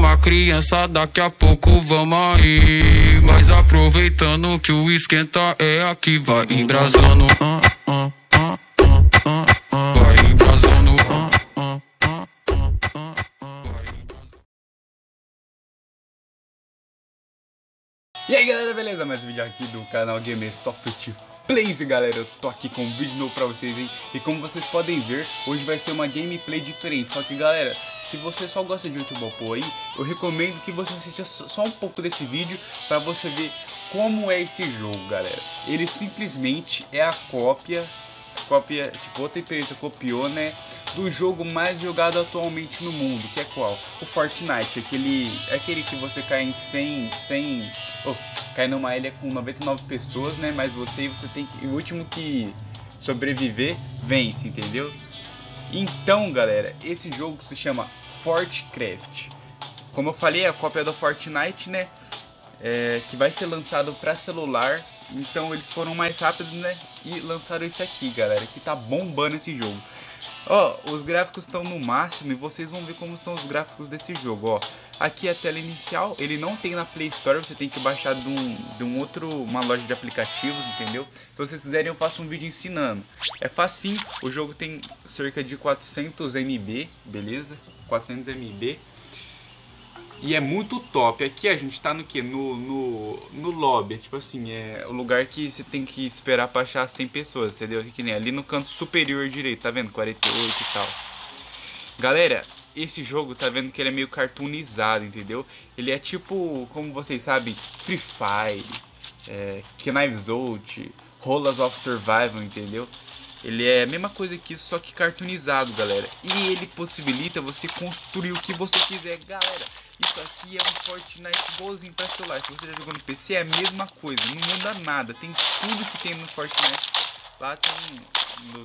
Calma, criança, daqui a pouco vamos aí. Mas aproveitando que o esquenta é aqui, vai embrasando. Vai embrasando. E aí galera, beleza? Mais um vídeo aqui do canal Gamer Soft Plays galera, eu tô aqui com um vídeo novo pra vocês hein? E como vocês podem ver, hoje vai ser uma gameplay diferente Só que galera, se você só gosta de YouTube Pô aí Eu recomendo que você assista só um pouco desse vídeo Pra você ver como é esse jogo galera Ele simplesmente é a cópia Cópia, tipo outra empresa copiou né Do jogo mais jogado atualmente no mundo Que é qual? O Fortnite, aquele, aquele que você cai em 100, 100 oh, cai numa ilha com 99 pessoas, né? Mas você você tem que. O último que sobreviver vence, entendeu? Então, galera, esse jogo se chama Fortcraft. Como eu falei, é a cópia do Fortnite, né? É, que vai ser lançado para celular. Então eles foram mais rápidos, né? E lançaram esse aqui, galera, que tá bombando esse jogo. Ó, os gráficos estão no máximo e vocês vão ver como são os gráficos desse jogo, ó. Aqui é a tela inicial, ele não tem na Play Store, você tem que baixar de um, de um outro, uma loja de aplicativos, entendeu? Se vocês quiserem eu faço um vídeo ensinando. É facinho, o jogo tem cerca de 400 MB, beleza? 400 MB. E é muito top. Aqui a gente tá no que? No, no, no lobby. Tipo assim, é o lugar que você tem que esperar pra achar 100 pessoas, entendeu? Que nem ali no canto superior direito, tá vendo? 48 e tal. Galera, esse jogo, tá vendo que ele é meio cartoonizado, entendeu? Ele é tipo, como vocês sabem, Free Fire, é, Knives Out, Rollers of Survival, entendeu? Ele é a mesma coisa que isso, só que cartoonizado, galera. E ele possibilita você construir o que você quiser, galera. Isso aqui é um Fortnite igualzinho pra celular. Se você já jogou no PC, é a mesma coisa. Não muda nada. Tem tudo que tem no Fortnite. Lá tem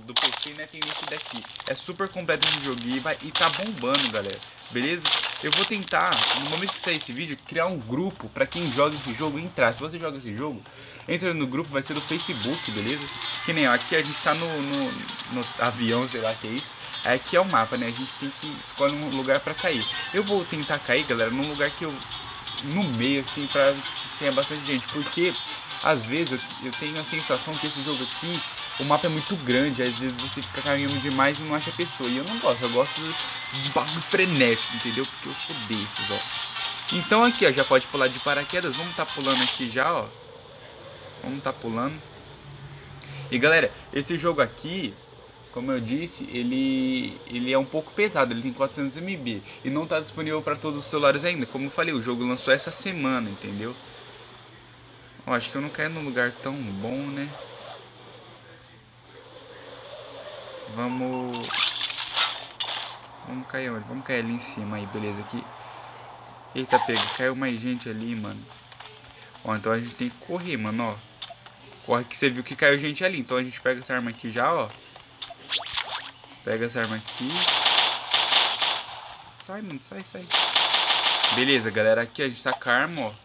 do PC, né? Tem esse daqui. É super completo esse jogo e, vai, e tá bombando, galera. Beleza? Eu vou tentar, no momento que sair esse vídeo, criar um grupo pra quem joga esse jogo entrar. Se você joga esse jogo, entra no grupo, vai ser do Facebook, beleza? Que nem ó, aqui a gente tá no, no, no avião, sei lá que é isso. Aqui é o mapa, né? A gente tem que escolher um lugar pra cair. Eu vou tentar cair, galera, num lugar que eu... No meio, assim, pra que tenha bastante gente. Porque, às vezes, eu, eu tenho a sensação que esse jogo aqui o mapa é muito grande, às vezes você fica caminhando demais e não acha a pessoa. E eu não gosto, eu gosto de bagulho frenético, entendeu? Porque eu sou desses, ó. Então aqui, ó, já pode pular de paraquedas. Vamos tá pulando aqui já, ó. Vamos tá pulando. E galera, esse jogo aqui, como eu disse, ele, ele é um pouco pesado, ele tem 400 MB. E não tá disponível para todos os celulares ainda. Como eu falei, o jogo lançou essa semana, entendeu? Ó, acho que eu não quero num lugar tão bom, né? Vamos... Vamos cair onde? Vamos cair ali em cima aí, beleza. Aqui... Eita, pega. Caiu mais gente ali, mano. Ó, então a gente tem que correr, mano, ó. Corre que você viu que caiu gente ali. Então a gente pega essa arma aqui já, ó. Pega essa arma aqui. Sai, mano. Sai, sai. Beleza, galera. Aqui a gente tá com a arma, ó.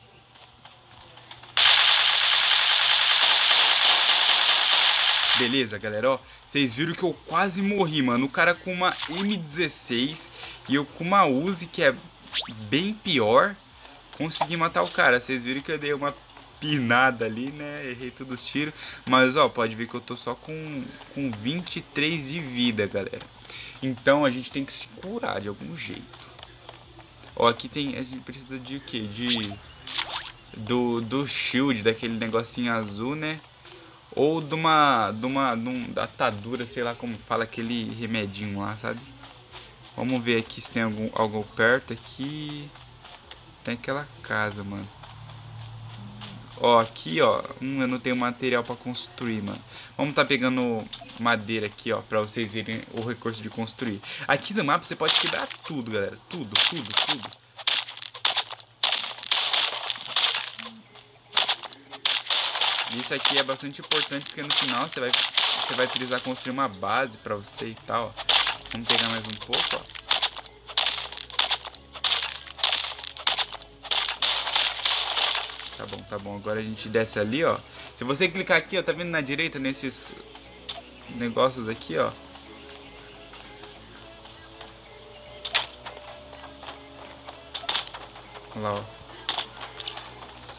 Beleza, galera, ó. Vocês viram que eu quase morri, mano. O cara com uma M16 e eu com uma Uzi que é bem pior. Consegui matar o cara. Vocês viram que eu dei uma pinada ali, né? Errei todos os tiros. Mas, ó, pode ver que eu tô só com, com 23 de vida, galera. Então a gente tem que se curar de algum jeito. Ó, aqui tem... A gente precisa de o quê? De... Do, do shield, daquele negocinho azul, né? Ou de uma, de uma, de uma atadura, sei lá como fala, aquele remedinho lá, sabe? Vamos ver aqui se tem algum, algo perto aqui. Tem aquela casa, mano. Ó, aqui, ó. Hum, eu não tenho material pra construir, mano. Vamos tá pegando madeira aqui, ó. Pra vocês verem o recurso de construir. Aqui no mapa você pode quebrar tudo, galera. Tudo, tudo, tudo. Isso aqui é bastante importante porque no final você vai, você vai precisar construir uma base pra você e tal. Vamos pegar mais um pouco, ó. Tá bom, tá bom. Agora a gente desce ali, ó. Se você clicar aqui, ó, tá vendo na direita nesses negócios aqui, ó. Olha lá, ó.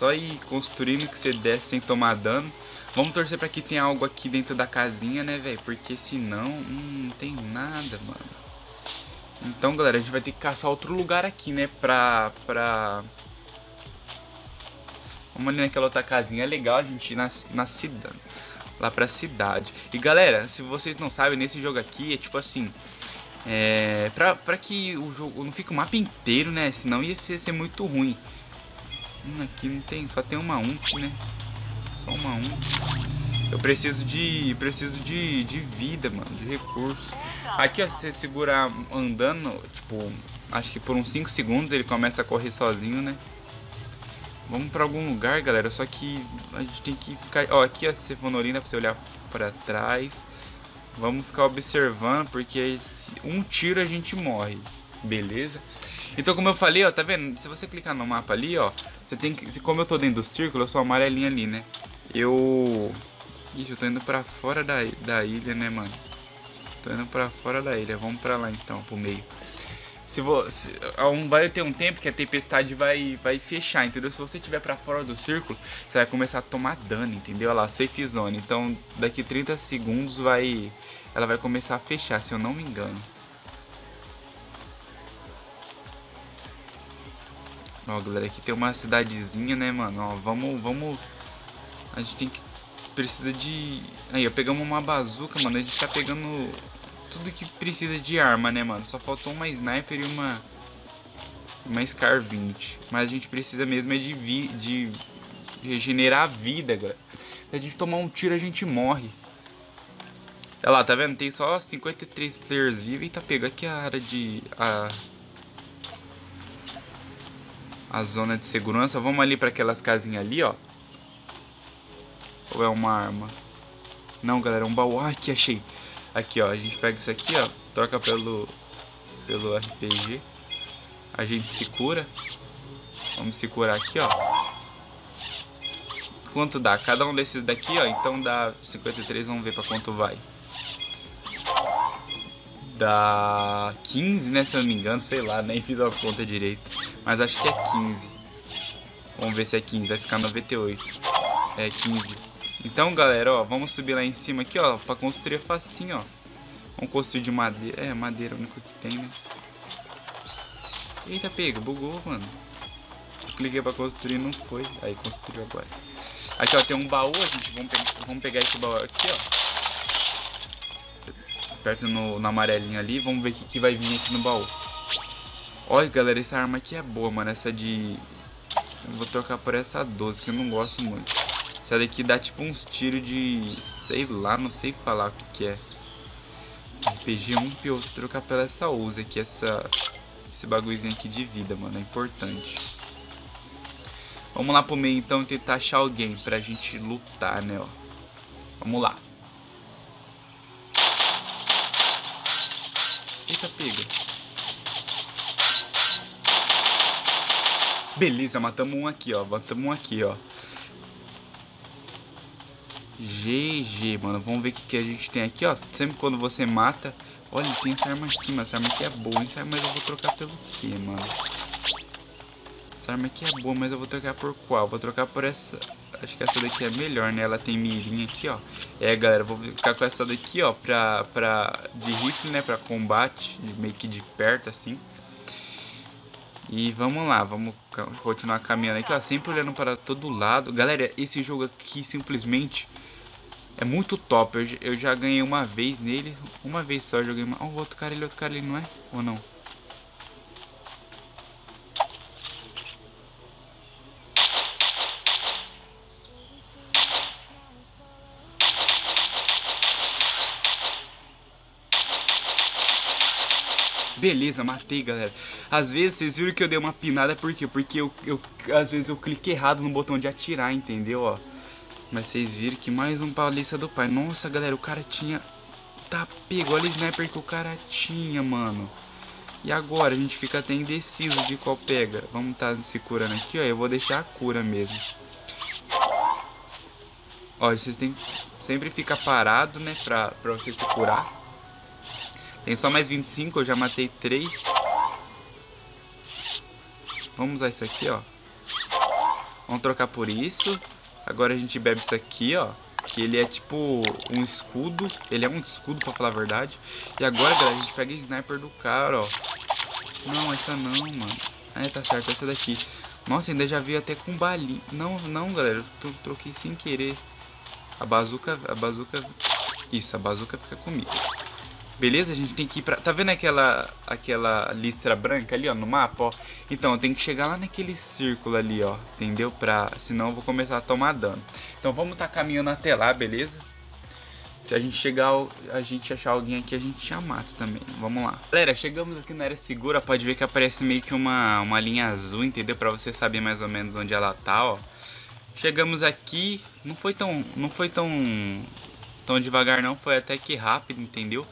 Só ir construindo que você desce sem tomar dano. Vamos torcer pra que tenha algo aqui dentro da casinha, né, velho? Porque senão, hum, não tem nada, mano. Então, galera, a gente vai ter que caçar outro lugar aqui, né? Pra... pra... Vamos ali naquela outra casinha. É legal a gente ir na, na cidade. Lá pra cidade. E, galera, se vocês não sabem, nesse jogo aqui é tipo assim... É... Pra, pra que o jogo não fique o mapa inteiro, né? Senão ia ser muito ruim. Hum, aqui não tem... Só tem uma UMP, né? Só uma UMP. Eu preciso de. Preciso de, de vida, mano, de recurso. Aqui, ó, se você segurar andando, tipo, acho que por uns 5 segundos ele começa a correr sozinho, né? Vamos pra algum lugar, galera. Só que a gente tem que ficar. Ó, aqui a cefonolina pra você olhar pra trás. Vamos ficar observando, porque um tiro a gente morre. Beleza? Então, como eu falei, ó, tá vendo? Se você clicar no mapa ali, ó, você tem que. Como eu tô dentro do círculo, eu sou amarelinho ali, né? Eu Ixi, eu tô indo pra fora da, da ilha, né, mano? Tô indo pra fora da ilha. Vamos pra lá, então, pro meio. Se você, vai ter um tempo que a tempestade vai, vai fechar, entendeu? Se você estiver pra fora do círculo, você vai começar a tomar dano, entendeu? Olha lá, safe zone. Então, daqui 30 segundos vai... Ela vai começar a fechar, se eu não me engano. Ó, galera, aqui tem uma cidadezinha, né, mano? Ó, vamos, vamos... A gente tem que precisa de... Aí, ó, pegamos uma bazuca, mano. A gente tá pegando tudo que precisa de arma, né, mano? Só faltou uma sniper e uma... Uma Scar 20. Mas a gente precisa mesmo é de, vi... de regenerar a vida, galera. Se a gente tomar um tiro, a gente morre. Olha lá, tá vendo? Tem só 53 players vivos. tá pegando aqui a área de... A... A zona de segurança. Vamos ali para aquelas casinhas ali, ó. Ou é uma arma? Não, galera, é um baú. Ai, que achei. Aqui, ó. A gente pega isso aqui, ó. Troca pelo, pelo RPG. A gente se cura. Vamos se curar aqui, ó. Quanto dá? Cada um desses daqui, ó. Então dá 53. Vamos ver pra quanto vai. Dá 15, né? Se eu não me engano. Sei lá, nem fiz as contas direito. Mas acho que é 15. Vamos ver se é 15. Vai ficar 98. É 15. Então, galera, ó, vamos subir lá em cima aqui, ó, pra construir facinho, ó. Vamos construir de madeira. É, madeira é o único que tem, né? Eita, pega, bugou, mano. Cliquei pra construir não foi. Aí, construiu agora. Aqui, ó, tem um baú, a gente vamos, pe vamos pegar esse baú aqui, ó. Aperta no, no amarelinho ali, vamos ver o que, que vai vir aqui no baú. Olha, galera, essa arma aqui é boa, mano. Essa de... Eu vou trocar por essa 12, que eu não gosto muito. Essa daqui dá tipo uns tiros de... Sei lá, não sei falar o que que é. RPG 1 e eu trocar pela essa Uzi aqui, essa... Esse bagulhozinho aqui de vida, mano, é importante. Vamos lá pro meio então tentar achar alguém pra gente lutar, né, ó. Vamos lá. Eita, pega. Beleza, matamos um aqui, ó. Matamos um aqui, ó. GG, mano. Vamos ver o que, que a gente tem aqui, ó. Sempre quando você mata... Olha, tem essa arma aqui, mas essa arma aqui é boa, hein? Essa arma eu vou trocar pelo quê, mano? Essa arma aqui é boa, mas eu vou trocar por qual? Vou trocar por essa... Acho que essa daqui é melhor, né? Ela tem mirinha aqui, ó. É, galera, vou ficar com essa daqui, ó, pra... pra de rifle, né? Pra combate, meio que de perto, assim. E vamos lá, vamos continuar caminhando aqui, ó, sempre olhando para todo lado. Galera, esse jogo aqui simplesmente é muito top. Eu, eu já ganhei uma vez nele. Uma vez só eu joguei uma... Oh, outro cara ali, outro cara ali, não é? Ou não? Beleza, matei, galera. Às vezes, vocês viram que eu dei uma pinada, por quê? Porque eu, eu, às vezes eu cliquei errado no botão de atirar, entendeu? Ó. Mas vocês viram que mais um palista do pai. Nossa, galera, o cara tinha... Tá pego, olha o sniper que o cara tinha, mano. E agora? A gente fica até indeciso de qual pega. Vamos estar tá se curando aqui, ó. Eu vou deixar a cura mesmo. Ó, vocês tem sempre fica parado, né? Pra, pra você se curar. Tem só mais 25, eu já matei 3. Vamos usar isso aqui, ó. Vamos trocar por isso. Agora a gente bebe isso aqui, ó. Que ele é tipo um escudo. Ele é um escudo, pra falar a verdade. E agora, galera, a gente pega a sniper do cara, ó. Não, essa não, mano. É, tá certo, essa daqui. Nossa, ainda já vi até com balinha. Não, não, galera. Eu troquei sem querer. A bazuca, a bazuca... Isso, a bazuca fica comigo. Beleza? A gente tem que ir pra... Tá vendo aquela, aquela listra branca ali, ó, no mapa, ó? Então, eu tenho que chegar lá naquele círculo ali, ó. Entendeu? Pra... Senão eu vou começar a tomar dano. Então, vamos tá caminhando até lá, beleza? Se a gente chegar, a gente achar alguém aqui, a gente já mata também. Vamos lá. Galera, chegamos aqui na área segura. Pode ver que aparece meio que uma, uma linha azul, entendeu? Pra você saber mais ou menos onde ela tá, ó. Chegamos aqui. Não foi tão... Não foi tão... Tão devagar não. Foi até que rápido, entendeu?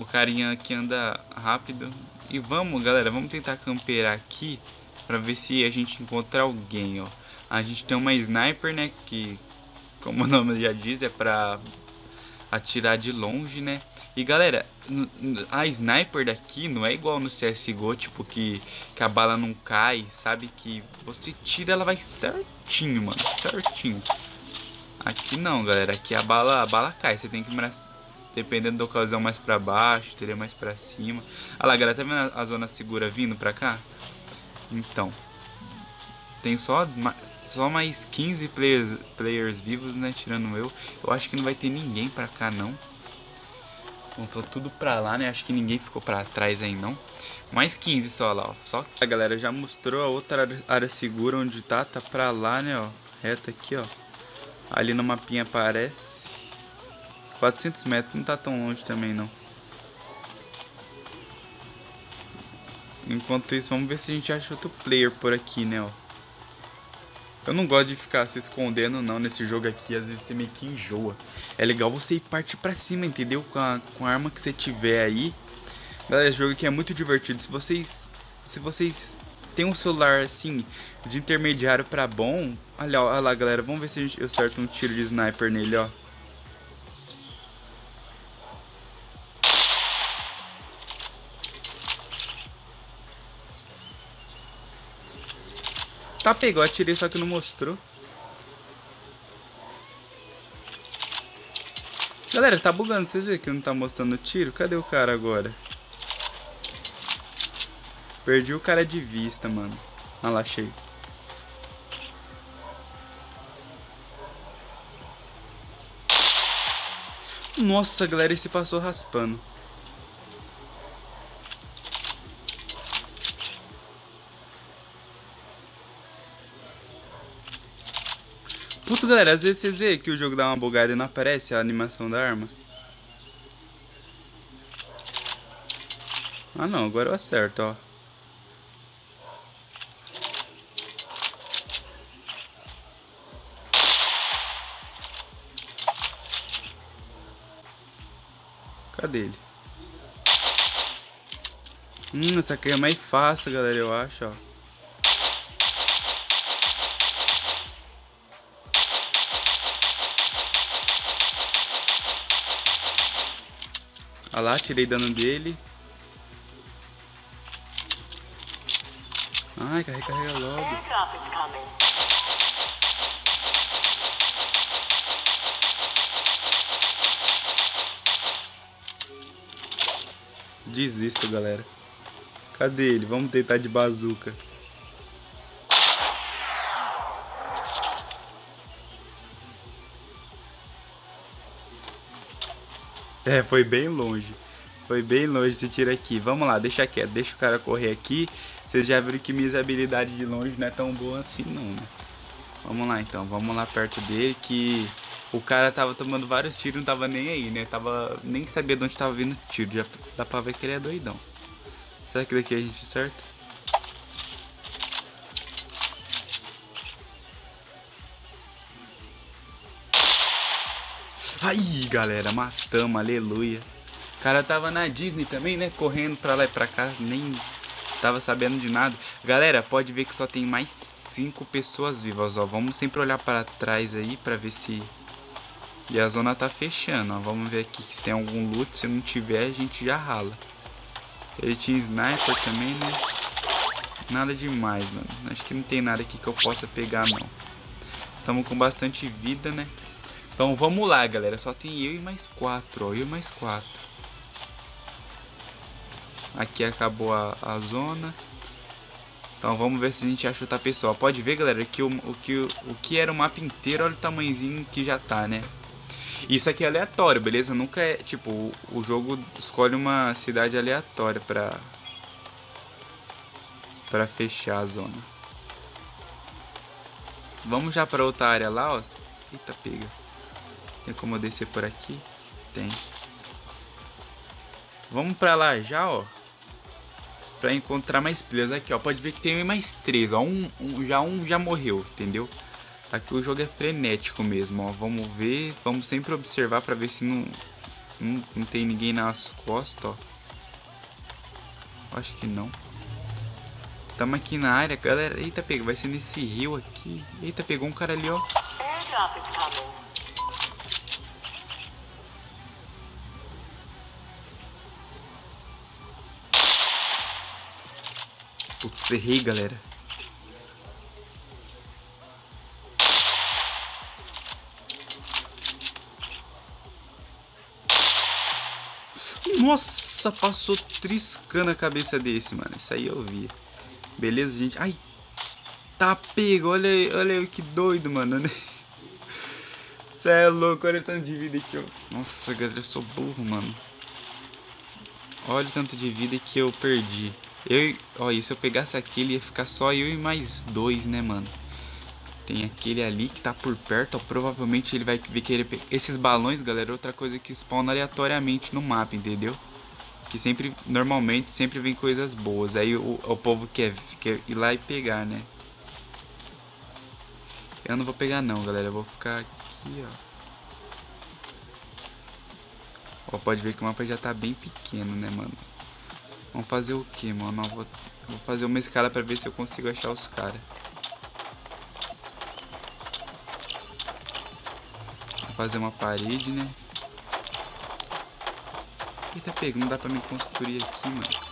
O carinha aqui anda rápido. E vamos, galera, vamos tentar camperar aqui pra ver se a gente encontra alguém, ó. A gente tem uma sniper, né, que, como o nome já diz, é pra atirar de longe, né? E galera, a sniper daqui não é igual no CSGO, tipo, que, que a bala não cai, sabe? Que você tira, ela vai certinho, mano, certinho. Aqui não, galera, aqui a bala, a bala cai, você tem que Dependendo da ocasião mais pra baixo, teria mais pra cima. Olha lá, galera, tá vendo a zona segura vindo pra cá? Então. Tem só, só mais 15 players, players vivos, né? Tirando eu. Eu acho que não vai ter ninguém pra cá, não. Então tudo pra lá, né? Acho que ninguém ficou pra trás aí, não. Mais 15 só lá, ó. Só que a galera já mostrou a outra área segura onde tá. Tá pra lá, né, ó. Reta aqui, ó. Ali no mapinha aparece. 400 metros, não tá tão longe também não. Enquanto isso, vamos ver se a gente acha outro player por aqui, né, ó. Eu não gosto de ficar se escondendo não nesse jogo aqui, às vezes você meio que enjoa. É legal você ir partir pra cima, entendeu? Com a, com a arma que você tiver aí. Galera, esse jogo aqui é muito divertido. Se vocês, se vocês têm um celular assim, de intermediário pra bom... Olha, olha lá, galera, vamos ver se eu acerto um tiro de sniper nele, ó. Tá, pegou, atirei, só que não mostrou. Galera, tá bugando, vocês viram que não tá mostrando o tiro? Cadê o cara agora? Perdi o cara de vista, mano. Ah lá, achei. Nossa, galera, esse passou raspando. Puto, galera, às vezes vocês veem que o jogo dá uma bugada e não aparece a animação da arma. Ah não, agora eu acerto, ó. Cadê ele? Hum, essa aqui é mais fácil, galera, eu acho, ó. Olha lá, tirei dano dele. Ai, carrega, carrega logo. Desisto, galera. Cadê ele? Vamos tentar de bazuca. É, foi bem longe. Foi bem longe esse tiro aqui. Vamos lá, deixa quieto, deixa o cara correr aqui. Vocês já viram que minhas habilidades de longe não é tão boa assim não, né? Vamos lá então, vamos lá perto dele que o cara tava tomando vários tiros, não tava nem aí, né? Tava nem sabia de onde tava vindo o tiro. Já dá pra ver que ele é doidão. Será que daqui a gente acerta? Aí, galera, matamos, aleluia. O cara tava na Disney também, né? Correndo pra lá e pra cá, nem tava sabendo de nada. Galera, pode ver que só tem mais cinco pessoas vivas, ó. Vamos sempre olhar para trás aí pra ver se... E a zona tá fechando, ó. Vamos ver aqui se tem algum loot. Se não tiver, a gente já rala. Ele tinha sniper também, né? Nada demais, mano. Acho que não tem nada aqui que eu possa pegar, não. Tamo com bastante vida, né? Então vamos lá, galera. Só tem eu e mais quatro, ó. Eu e mais quatro. Aqui acabou a, a zona. Então vamos ver se a gente acha outra pessoa. Pode ver, galera, que o, o, que, o que era o mapa inteiro, olha o tamanhozinho que já tá, né? Isso aqui é aleatório, beleza? Nunca é, tipo, o, o jogo escolhe uma cidade aleatória pra... Pra fechar a zona. Vamos já pra outra área lá, ó. Eita, pega. Tem como eu descer por aqui? Tem. Vamos pra lá já, ó para encontrar mais players. Aqui, ó, pode ver que tem mais três, ó, um, um, já um já morreu, entendeu? Aqui o jogo é frenético mesmo, ó, vamos ver, vamos sempre observar para ver se não, não, não tem ninguém nas costas, ó. Acho que não. Tamo aqui na área, galera. Eita, pega, vai ser nesse rio aqui. Eita, pegou um cara ali, ó. Putz, errei, galera. Nossa, passou triscando a cabeça desse, mano. Isso aí eu vi. Beleza, gente? Ai, tá pego. Olha aí, olha aí que doido, mano. Você é louco, olha o tanto de vida aqui, ó. Nossa, galera, eu sou burro, mano. Olha o tanto de vida que eu perdi. Eu, ó, e se eu pegasse aquele ia ficar só eu e mais dois, né, mano? Tem aquele ali que tá por perto, ó, provavelmente ele vai querer. Esses balões, galera, é outra coisa que spawna aleatoriamente no mapa, entendeu? Que sempre, normalmente, sempre vem coisas boas. Aí o, o povo quer, quer ir lá e pegar, né? Eu não vou pegar não, galera, eu vou ficar aqui, ó. Ó, pode ver que o mapa já tá bem pequeno, né, mano? Vamos fazer o que, mano? vou, vou fazer uma escala pra ver se eu consigo achar os caras. Vou fazer uma parede, né? Eita, pega, não dá pra me construir aqui, mano.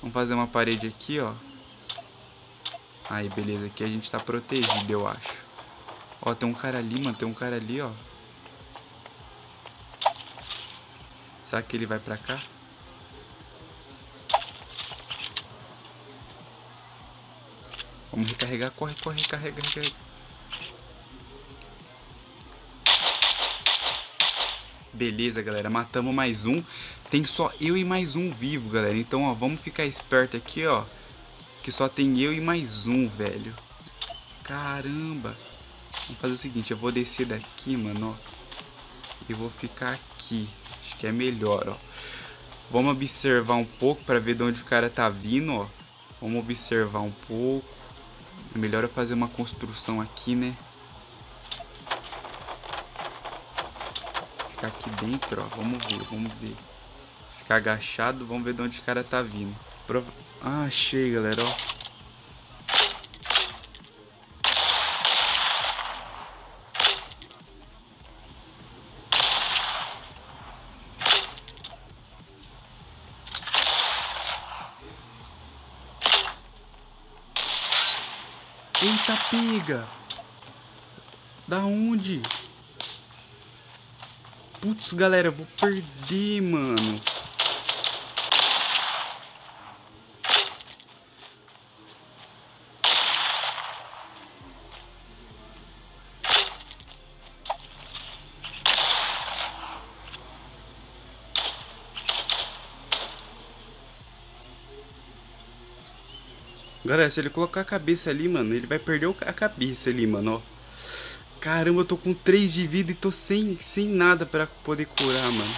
Vamos fazer uma parede aqui, ó. Aí, beleza. Aqui a gente tá protegido, eu acho. Ó, tem um cara ali, mano. Tem um cara ali, ó. Será que ele vai pra cá? Vamos recarregar, corre, corre, recarrega, recarrega. Beleza, galera, matamos mais um. Tem só eu e mais um vivo, galera. Então, ó, vamos ficar esperto aqui, ó. Que só tem eu e mais um, velho. Caramba. Vamos fazer o seguinte, eu vou descer daqui, mano, ó. E vou ficar aqui. Acho que é melhor, ó. Vamos observar um pouco para ver de onde o cara tá vindo, ó. Vamos observar um pouco. É melhor eu fazer uma construção aqui, né? Ficar aqui dentro, ó. Vamos ver, vamos ver. Ficar agachado, vamos ver de onde o cara tá vindo. Prova... Ah, achei, galera, ó. Eita, pega! Da onde? Putz, galera, eu vou perder, mano. Galera, se ele colocar a cabeça ali, mano, ele vai perder a cabeça ali, mano, ó. Caramba, eu tô com 3 de vida e tô sem, sem nada pra poder curar, mano.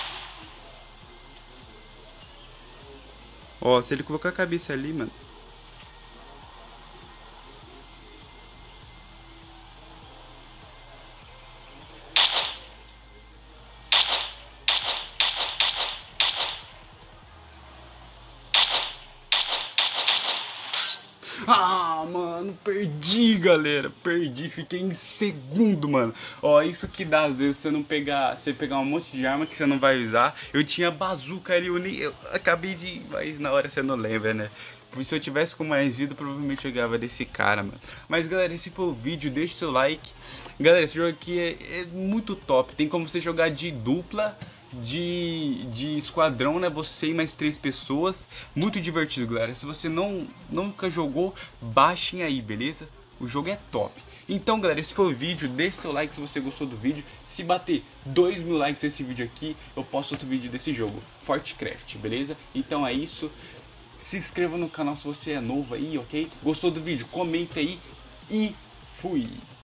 Ó, se ele colocar a cabeça ali, mano. Galera. Perdi, fiquei em segundo, mano. Ó, isso que dá às vezes você não pegar, você pegar um monte de arma que você não vai usar. Eu tinha bazuca ali, eu, nem, eu acabei de, mas na hora você não lembra, né? Se eu tivesse com mais vida, provavelmente eu ganhava desse cara, mano. Mas galera, esse foi o vídeo, deixe seu like. Galera, esse jogo aqui é, é muito top. Tem como você jogar de dupla, de, de esquadrão, né? Você e mais três pessoas. Muito divertido, galera. Se você não nunca jogou, baixem aí, beleza? O jogo é top. Então, galera, esse foi o vídeo. Deixe seu like se você gostou do vídeo. Se bater 2 mil likes nesse vídeo aqui, eu posto outro vídeo desse jogo. Fortcraft, beleza? Então é isso. Se inscreva no canal se você é novo aí, ok? Gostou do vídeo? Comenta aí. E fui!